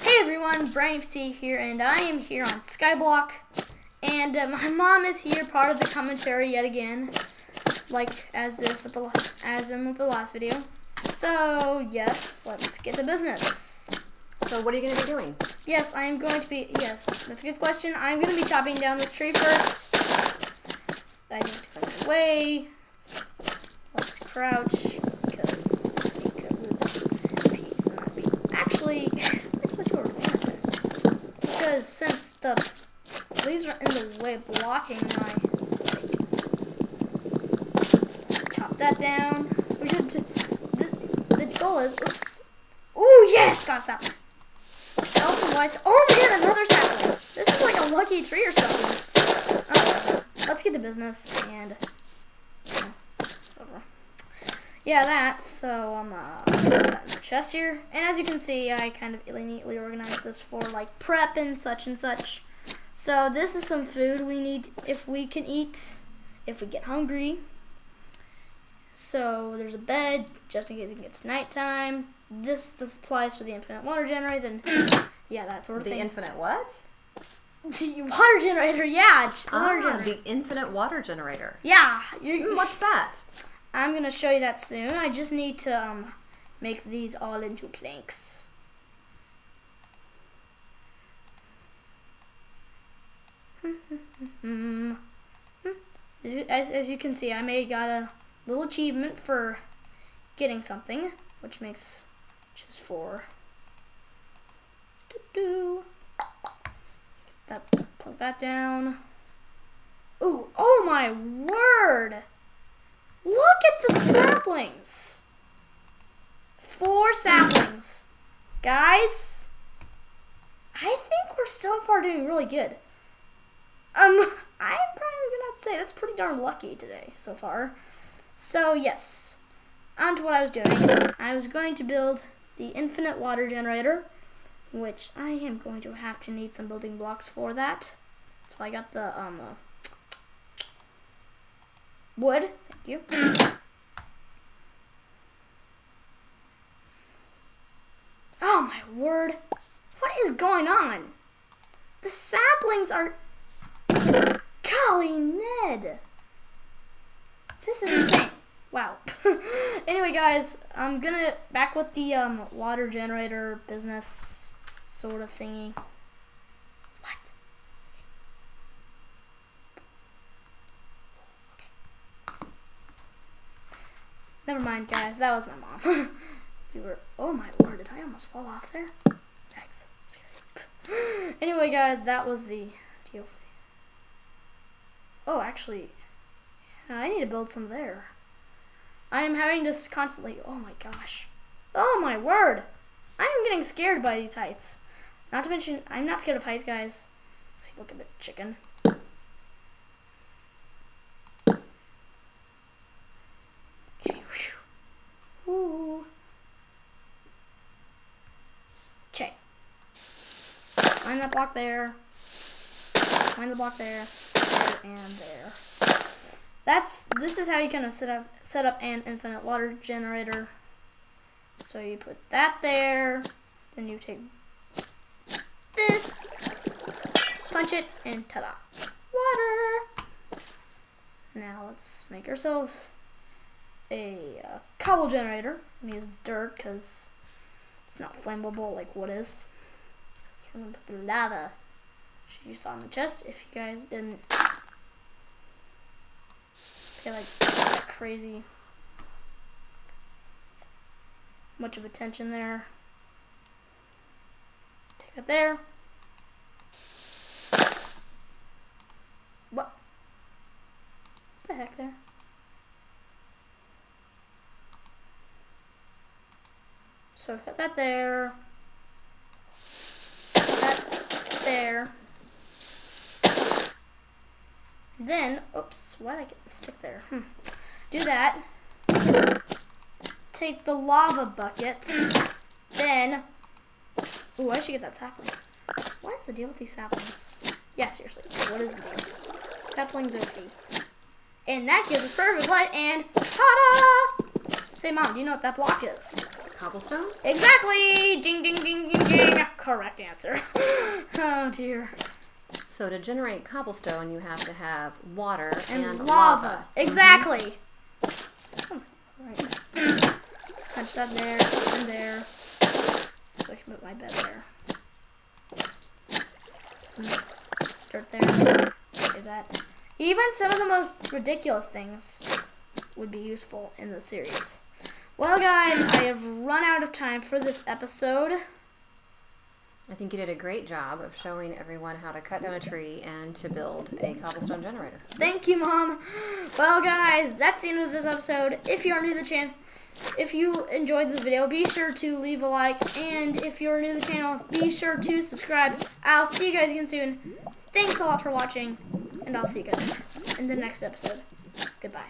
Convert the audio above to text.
Hey everyone, Brian C here, and I am here on Skyblock, and uh, my mom is here, part of the commentary yet again, like as if with the as in with the last video. So yes, let's get to business. So what are you going to be doing? Yes, I am going to be. Yes, that's a good question. I'm going to be chopping down this tree first. I need to cut it away. Let's crouch because we could lose a piece. And that'd be actually. Because since the leaves are in the way blocking my chop that down. We should the, the goal is oops. Ooh yes, got a sapling. Elfin white. Oh man, another sapling. This is like a lucky tree or something. Oh, let's get to business and yeah, that. So I'm um, uh, in the chest here, and as you can see, I kind of really neatly organized this for like prep and such and such. So this is some food we need if we can eat, if we get hungry. So there's a bed just in case it gets nighttime. This the supplies for the infinite water generator. Then yeah, that sort of the thing. The infinite what? water generator, yeah. Water ah, generator. the infinite water generator. Yeah. You're, What's that? I'm going to show you that soon. I just need to um, make these all into planks. as, you, as, as, you can see, I may got a little achievement for getting something, which makes just four. Do That plunk that down. Ooh, oh my word! Saplings. Four saplings. Guys, I think we're so far doing really good. Um, I'm probably gonna have to say that's pretty darn lucky today so far. So yes, on to what I was doing. I was going to build the infinite water generator, which I am going to have to need some building blocks for that. So I got the um, uh, wood Thank you. Oh my word. What is going on? The saplings are... Golly Ned. This is insane. Wow. anyway, guys, I'm gonna back with the um, water generator business sort of thingy. What? Never mind, guys. That was my mom. we were. Oh my word! Did I almost fall off there? Yikes! Anyway, guys, that was the deal for the. Oh, actually, I need to build some there. I am having to constantly. Oh my gosh! Oh my word! I am getting scared by these heights. Not to mention, I'm not scared of heights, guys. Look at the chicken. Ooh. Okay. Find that block there. Find the block there. there and there. That's this is how you kind of set up set up an infinite water generator. So you put that there, then you take this, punch it, and ta-da! Water! Now let's make ourselves a uh, cobble generator. I'm use dirt because it's not flammable like wood is. We're gonna put the lava you saw in the chest. If you guys didn't pay like crazy much of attention there. Take that there. What? what the heck there? So put that there. That there. Then, oops, why did I get the stick there? Hmm. Do that. Take the lava bucket. Then, ooh, I should get that sapling. What is the deal with these saplings? Yeah, seriously, what is the deal? Saplings are key. And that gives us perfect light and ta-da! Say, Mom, do you know what that block is? Cobblestone? Exactly! Ding, ding, ding. Correct answer. oh dear. So to generate cobblestone, you have to have water And, and, lava. Mm-hmm. Exactly. Right. Punch that there and there. So I can put my bed there. Dirt there. Okay, that. Even some of the most ridiculous things would be useful in the series. Well, guys, I have run out of time for this episode. I think you did a great job of showing everyone how to cut down a tree and to build a cobblestone generator. Thank you, Mom. Well, guys, that's the end of this episode. If you are new to the channel, if you enjoyed this video, be sure to leave a like. And if you're new to the channel, be sure to subscribe. I'll see you guys again soon. Thanks a lot for watching. And I'll see you guys in the next episode. Goodbye.